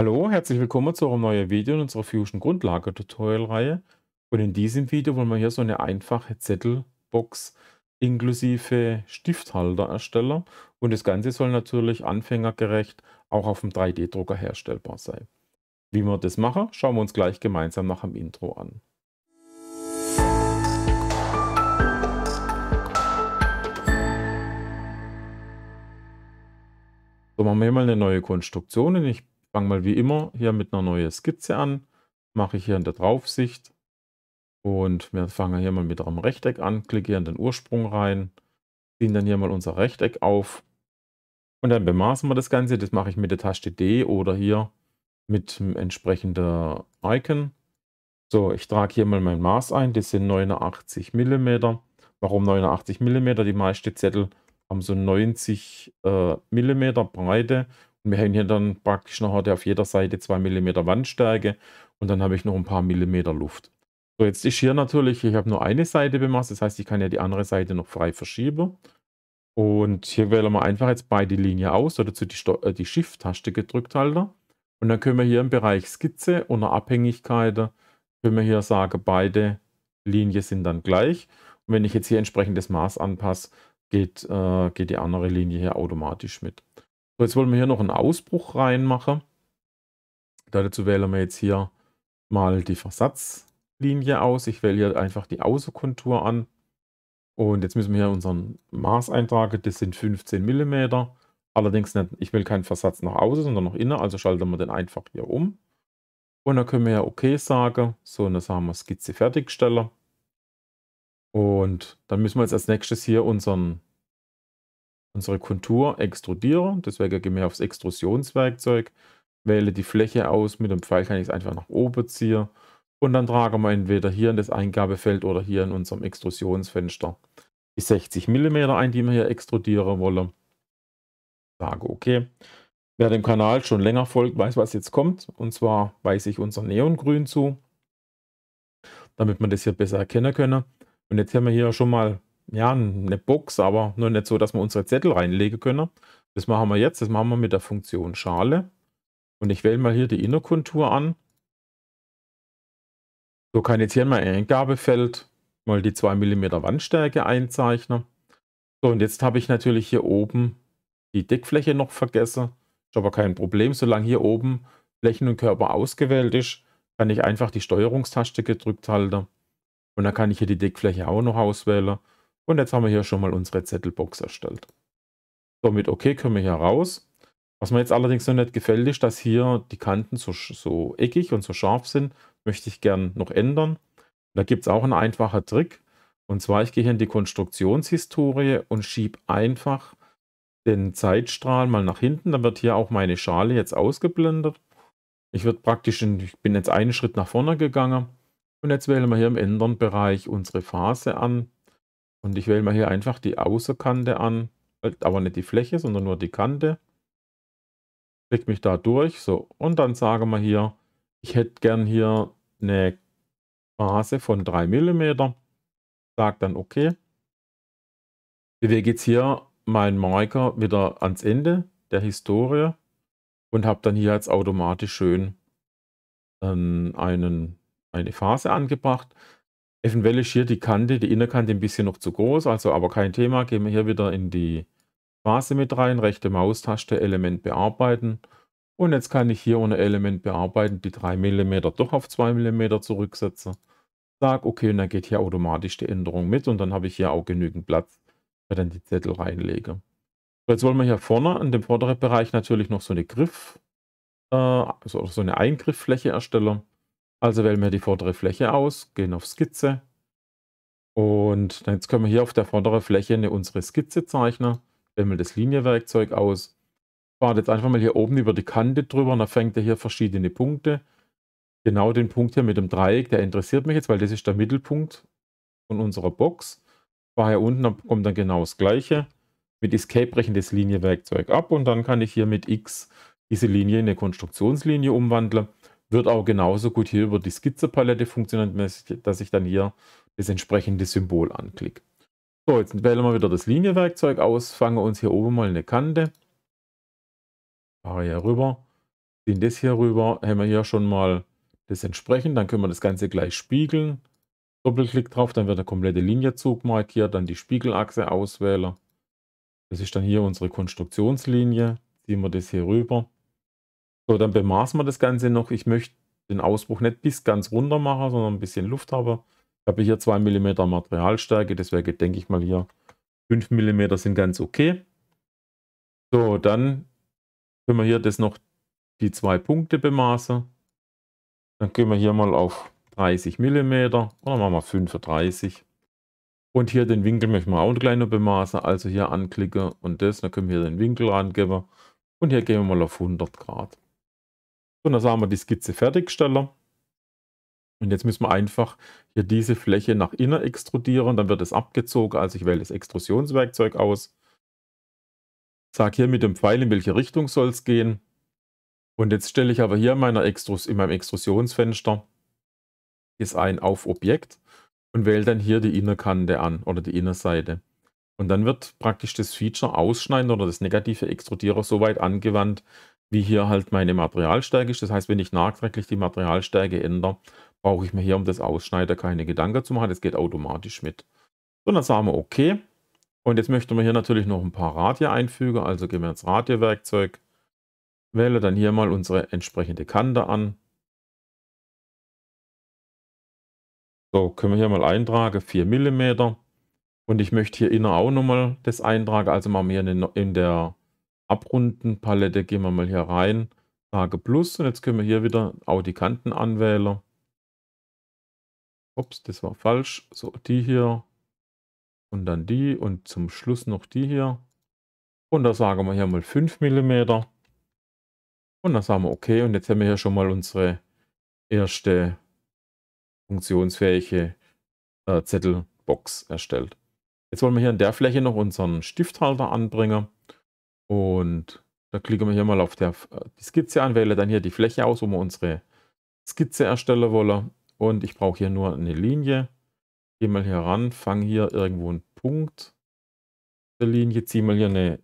Hallo, herzlich willkommen zu einem neuen Video in unserer Fusion Grundlage Tutorial Reihe. Und in diesem Video wollen wir hier so eine einfache Zettelbox inklusive Stifthalter erstellen. Und das Ganze soll natürlich anfängergerecht auch auf dem 3D-Drucker herstellbar sein. Wie wir das machen, schauen wir uns gleich gemeinsam nach dem Intro an. So, machen wir hier mal eine neue Konstruktion. Und ich fange mal wie immer hier mit einer neuen Skizze an. Mache ich hier in der Draufsicht. Und wir fangen hier mal mit einem Rechteck an. Klicke hier in den Ursprung rein. Ziehen dann hier mal unser Rechteck auf. Und dann bemaßen wir das Ganze. Das mache ich mit der Taste D oder hier mit dem entsprechenden Icon. So, ich trage hier mal mein Maß ein. Das sind 89 mm. Warum 89 mm? Die meisten Zettel haben so 90 äh, mm Breite. Wir haben hier dann praktisch noch auf jeder Seite 2 mm Wandstärke. Und dann habe ich noch ein paar Millimeter Luft. So, jetzt ist hier natürlich, ich habe nur eine Seite bemaßt. Das heißt, ich kann ja die andere Seite noch frei verschieben. Und hier wählen wir einfach jetzt beide Linien aus oder zu die, äh, die Shift-Taste gedrückt halten. Und dann können wir hier im Bereich Skizze unter Abhängigkeiten können wir hier sagen, beide Linien sind dann gleich. Und wenn ich jetzt hier entsprechend das Maß anpasse, geht, äh, geht die andere Linie hier automatisch mit. So, jetzt wollen wir hier noch einen Ausbruch reinmachen. Dazu wählen wir jetzt hier mal die Versatzlinie aus. Ich wähle hier einfach die Außenkontur an. Und jetzt müssen wir hier unseren Maß eintragen. Das sind 15 mm. Allerdings nicht, ich will keinen Versatz nach außen, sondern nach innen. Also schalten wir den einfach hier um. Und dann können wir ja OK sagen. So, und dann sagen wir Skizze fertigstellen. Und dann müssen wir jetzt als nächstes hier unseren, unsere Kontur extrudieren. Deswegen gehen wir aufs Extrusionswerkzeug, wähle die Fläche aus. Mit dem Pfeil kann ich es einfach nach oben ziehen. Und dann tragen wir entweder hier in das Eingabefeld oder hier in unserem Extrusionsfenster die 60 mm ein, die wir hier extrudieren wollen. Sage OK. Wer dem Kanal schon länger folgt, weiß, was jetzt kommt. Und zwar weise ich unser Neongrün zu, damit man das hier besser erkennen können. Und jetzt haben wir hier schon mal ja, eine Box, aber nur nicht so, dass wir unsere Zettel reinlegen können. Das machen wir jetzt. Das machen wir mit der Funktion Schale. Und ich wähle mal hier die Innerkontur an. So kann jetzt hier in mein Eingabefeld mal die 2 mm Wandstärke einzeichnen. So, und jetzt habe ich natürlich hier oben die Deckfläche noch vergessen. Ist aber kein Problem, solange hier oben Flächen und Körper ausgewählt ist, kann ich einfach die Steuerungstaste gedrückt halten und dann kann ich hier die Deckfläche auch noch auswählen. Und jetzt haben wir hier schon mal unsere Zettelbox erstellt. So, mit OK können wir hier raus. Was mir jetzt allerdings noch nicht gefällt, ist, dass hier die Kanten so, so eckig und so scharf sind. Möchte ich gern noch ändern. Da gibt es auch einen einfachen Trick. Und zwar, ich gehe hier in die Konstruktionshistorie und schiebe einfach den Zeitstrahl mal nach hinten. Dann wird hier auch meine Schale jetzt ausgeblendet. Ich, wird praktisch in, ich bin jetzt einen Schritt nach vorne gegangen und jetzt wählen wir hier im Ändern-Bereich unsere Phase an. Und ich wähle mal hier einfach die Außenkante an, äh, aber nicht die Fläche, sondern nur die Kante. Klicke mich da durch. So, und dann sagen wir hier, ich hätte gern hier eine Phase von 3 mm. Sage dann OK. Bewege jetzt hier meinen Marker wieder ans Ende der Historie und habe dann hier jetzt automatisch schön ähm, einen eine Phase angebracht. Eventuell ist hier die Kante, die Innerkante ein bisschen noch zu groß, also aber kein Thema. Gehen wir hier wieder in die Phase mit rein, rechte Maustaste, Element bearbeiten. Und jetzt kann ich hier ohne Element bearbeiten die 3 mm doch auf 2 mm zurücksetzen. Sag okay, und dann geht hier automatisch die Änderung mit und dann habe ich hier auch genügend Platz, wenn ich dann die Zettel reinlege. So, jetzt wollen wir hier vorne an dem vorderen Bereich natürlich noch so eine Griff, äh, also so eine Eingrifffläche erstellen. Also wählen wir die vordere Fläche aus, gehen auf Skizze. Und jetzt können wir hier auf der vorderen Fläche eine, unsere Skizze zeichnen. Wählen wir das Linienwerkzeug aus. Fahrt jetzt einfach mal hier oben über die Kante drüber und dann fängt er hier verschiedene Punkte. Genau den Punkt hier mit dem Dreieck, der interessiert mich jetzt, weil das ist der Mittelpunkt von unserer Box. War hier unten kommt dann genau das gleiche. Mit Escape brechen das Linienwerkzeug ab und dann kann ich hier mit X diese Linie in eine Konstruktionslinie umwandeln wird auch genauso gut hier über die Skizzepalette funktionieren, dass ich dann hier das entsprechende Symbol anklicke. So, jetzt wählen wir wieder das Linienwerkzeug aus, fangen uns hier oben mal eine Kante, fahre hier rüber, ziehen das hier rüber, haben wir hier schon mal das entsprechend, dann können wir das Ganze gleich spiegeln. Doppelklick drauf, dann wird der komplette Linienzug markiert, dann die Spiegelachse auswählen. Das ist dann hier unsere Konstruktionslinie. Ziehen wir das hier rüber. So, dann bemaßen wir das Ganze noch. Ich möchte den Ausbruch nicht bis ganz runter machen, sondern ein bisschen Luft haben. Ich habe hier 2 mm Materialstärke, deswegen denke ich mal hier 5 mm sind ganz okay. So, dann können wir hier das noch die zwei Punkte bemaßen. Dann gehen wir hier mal auf 30 mm oder machen wir 35. Und hier den Winkel möchten wir auch ein kleiner bemaßen. Also hier anklicken und das. Dann können wir hier den Winkel rangeben. Und hier gehen wir mal auf 100 Grad. Und dann sagen wir die Skizze fertigstellen. Und jetzt müssen wir einfach hier diese Fläche nach innen extrudieren. Dann wird es abgezogen. Also ich wähle das Extrusionswerkzeug aus. Sage hier mit dem Pfeil, in welche Richtung soll es gehen. Und jetzt stelle ich aber hier in, meiner Extrus in meinem Extrusionsfenster ist ein auf Objekt und wähle dann hier die Innerkante an oder die Innerseite. Und dann wird praktisch das Feature Ausschneiden oder das negative Extrudierer so weit angewandt, wie hier halt meine Materialstärke ist. Das heißt, wenn ich nachträglich die Materialstärke ändere, brauche ich mir hier um das Ausschneiden keine Gedanken zu machen. Das geht automatisch mit. Und dann sagen wir OK. Und jetzt möchten wir hier natürlich noch ein paar Radie einfügen. Also gehen wir ins Radie-Werkzeug, wähle dann hier mal unsere entsprechende Kante an. So, können wir hier mal eintragen, 4 mm. Und ich möchte hier innen auch nochmal das eintragen. Also machen wir hier in der Abrundenpalette, gehen wir mal hier rein, sage Plus. Und jetzt können wir hier wieder auch die Kanten anwählen. Ups, das war falsch. So, die hier. Und dann die. Und zum Schluss noch die hier. Und da sagen wir hier mal 5 mm. Und dann sagen wir okay. Und jetzt haben wir hier schon mal unsere erste funktionsfähige äh, Zettelbox erstellt. Jetzt wollen wir hier in der Fläche noch unseren Stifthalter anbringen. Und da klicken wir hier mal auf der, äh, die Skizze an, wähle dann hier die Fläche aus, wo wir unsere Skizze erstellen wollen. Und ich brauche hier nur eine Linie. Gehe mal hier ran, fange hier irgendwo einen Punkt der Linie, ziehe mal hier eine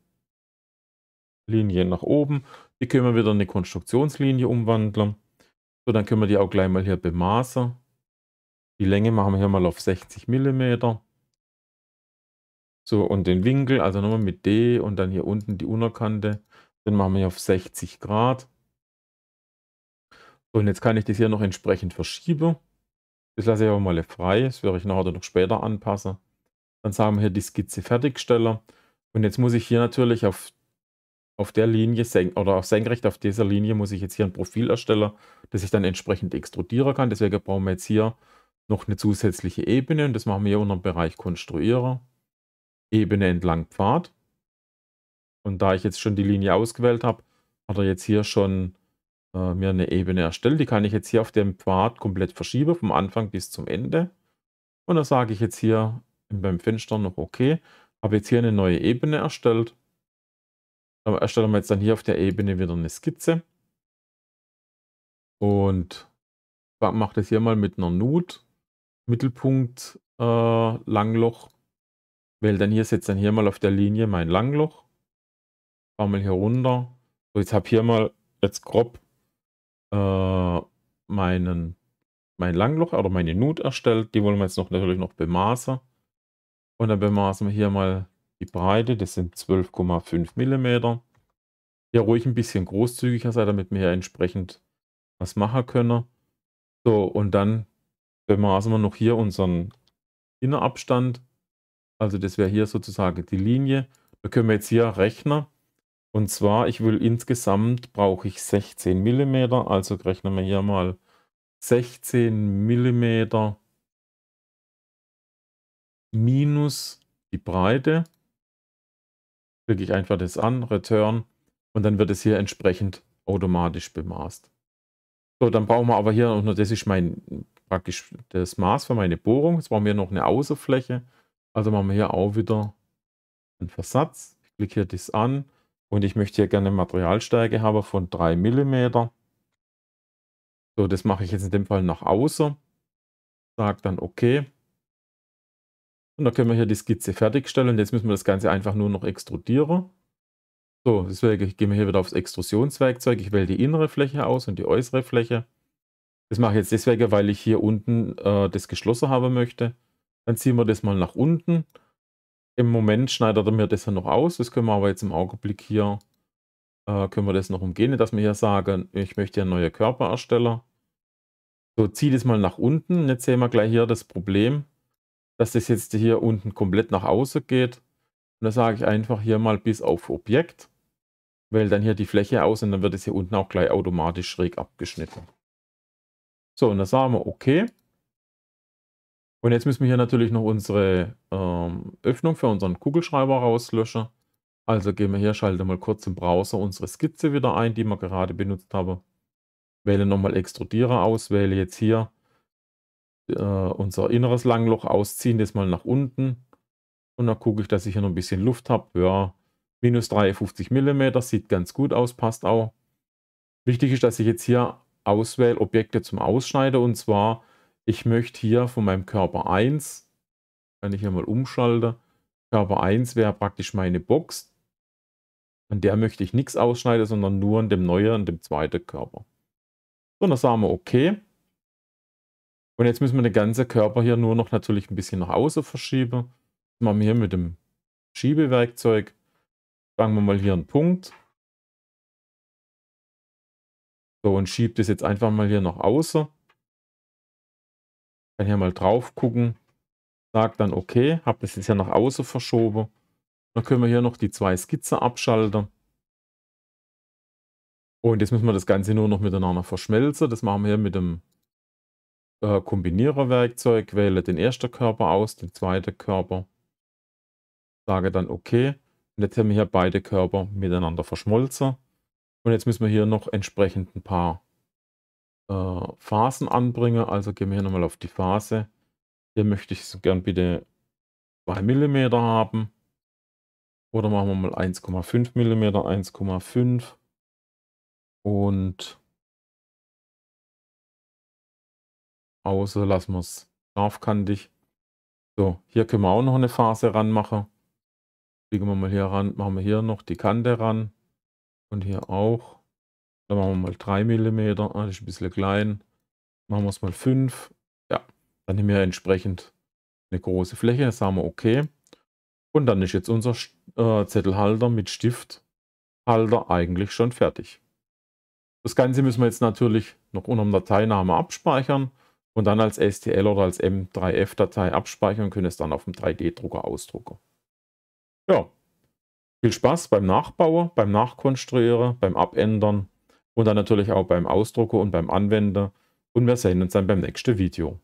Linie nach oben. Die können wir wieder in eine Konstruktionslinie umwandeln. So, dann können wir die auch gleich mal hier bemaßen. Die Länge machen wir hier mal auf 60 mm. So, und den Winkel, also nochmal mit D und dann hier unten die Unterkante, den machen wir hier auf 60 Grad. So, und jetzt kann ich das hier noch entsprechend verschieben. Das lasse ich aber mal frei, das werde ich nachher noch später anpassen. Dann sagen wir hier die Skizze fertigstellen. Und jetzt muss ich hier natürlich auf, auf der Linie, oder auf senkrecht auf dieser Linie, muss ich jetzt hier ein Profil erstellen, das ich dann entsprechend extrudieren kann. Deswegen brauchen wir jetzt hier noch eine zusätzliche Ebene und das machen wir hier unter dem Bereich Konstruieren. Ebene entlang Pfad. Und da ich jetzt schon die Linie ausgewählt habe, hat er jetzt hier schon äh, mir eine Ebene erstellt. Die kann ich jetzt hier auf dem Pfad komplett verschieben, vom Anfang bis zum Ende. Und da sage ich jetzt hier beim Fenster noch OK. Habe jetzt hier eine neue Ebene erstellt. Da erstellen wir jetzt dann hier auf der Ebene wieder eine Skizze. Und mache das hier mal mit einer Nut. Mittelpunkt äh, Langloch. Wähle dann hier, setze dann hier mal auf der Linie mein Langloch. Fahr mal hier runter. So, jetzt habe hier mal jetzt grob äh, meinen, mein Langloch oder meine Nut erstellt. Die wollen wir jetzt noch natürlich noch bemaßen. Und dann bemaßen wir hier mal die Breite. Das sind 12,5 mm. Hier ruhig ein bisschen großzügiger sein, damit wir hier entsprechend was machen können. So, und dann bemaßen wir noch hier unseren Innerabstand. Also das wäre hier sozusagen die Linie. Da können wir jetzt hier rechnen. Und zwar, ich will insgesamt, brauche ich 16 mm. Also rechnen wir hier mal 16 mm minus die Breite. Klicke ich einfach das an, Return. Und dann wird es hier entsprechend automatisch bemaßt. So, dann brauchen wir aber hier noch, das ist mein praktisch das Maß für meine Bohrung. Jetzt brauchen wir noch eine Außenfläche. Also machen wir hier auch wieder einen Versatz. Ich klicke hier das an und ich möchte hier gerne eine Materialstärke haben von 3 mm. So, das mache ich jetzt in dem Fall nach außen. Sage dann OK. Und dann können wir hier die Skizze fertigstellen. Jetzt müssen wir das Ganze einfach nur noch extrudieren. So, deswegen gehen wir hier wieder aufs Extrusionswerkzeug. Ich wähle die innere Fläche aus und die äußere Fläche. Das mache ich jetzt deswegen, weil ich hier unten äh, das geschlossen haben möchte. Dann ziehen wir das mal nach unten. Im Moment schneidet er mir das ja noch aus. Das können wir aber jetzt im Augenblick hier, äh, können wir das noch umgehen, dass wir hier sagen, ich möchte hier neue Körperersteller. So, ziehe das mal nach unten. Jetzt sehen wir gleich hier das Problem, dass das jetzt hier unten komplett nach außen geht. Und da sage ich einfach hier mal bis auf Objekt. Wähle dann hier die Fläche aus und dann wird es hier unten auch gleich automatisch schräg abgeschnitten. So, und dann sagen wir OK. Und jetzt müssen wir hier natürlich noch unsere ähm, Öffnung für unseren Kugelschreiber rauslöschen. Also gehen wir hier, schalte mal kurz im Browser unsere Skizze wieder ein, die wir gerade benutzt haben. Wähle nochmal Extrudiere aus, wähle jetzt hier äh, unser inneres Langloch ausziehen, das mal nach unten. Und dann gucke ich, dass ich hier noch ein bisschen Luft habe. Ja, minus 53 mm, sieht ganz gut aus, passt auch. Wichtig ist, dass ich jetzt hier auswähle Objekte zum Ausschneiden und zwar, ich möchte hier von meinem Körper 1, kann ich hier mal umschalten, Körper 1 wäre praktisch meine Box, an der möchte ich nichts ausschneiden, sondern nur an dem neuen, an dem zweiten Körper. So, dann sagen wir OK. Und jetzt müssen wir den ganzen Körper hier nur noch natürlich ein bisschen nach außen verschieben. Das machen wir hier mit dem Schiebewerkzeug. Sagen wir mal hier einen Punkt. So, und schiebt es jetzt einfach mal hier nach außen. Kann hier mal drauf gucken. Sagt dann okay, habe das jetzt ja nach außen verschoben. Dann können wir hier noch die zwei Skizzen abschalten. Und jetzt müssen wir das Ganze nur noch miteinander verschmelzen. Das machen wir hier mit dem äh, Kombiniererwerkzeug. Wähle den ersten Körper aus, den zweiten Körper. Sage dann okay. Und jetzt haben wir hier beide Körper miteinander verschmolzen. Und jetzt müssen wir hier noch entsprechend ein paar äh, Phasen anbringen. Also gehen wir hier nochmal auf die Phase. Hier möchte ich so gern bitte 2 mm haben. Oder machen wir mal 1,5 mm, 1,5 und außer lassen wir es scharfkantig. So, hier können wir auch noch eine Phase ranmachen. Legen wir mal hier ran, machen wir hier noch die Kante ran. Und hier auch. Da machen wir mal 3 mm. Ah, das ist ein bisschen klein. Machen wir es mal 5. Ja, dann nehmen wir entsprechend eine große Fläche. Das sagen wir OK. Und dann ist jetzt unser äh, Zettelhalter mit Stifthalter eigentlich schon fertig. Das Ganze müssen wir jetzt natürlich noch unter dem Dateiname abspeichern und dann als STL oder als M3F-Datei abspeichern und können es dann auf dem 3D-Drucker ausdrucken. Ja, viel Spaß beim Nachbauen, beim Nachkonstruieren, beim Abändern und dann natürlich auch beim Ausdrucken und beim Anwenden. Und wir sehen uns dann beim nächsten Video.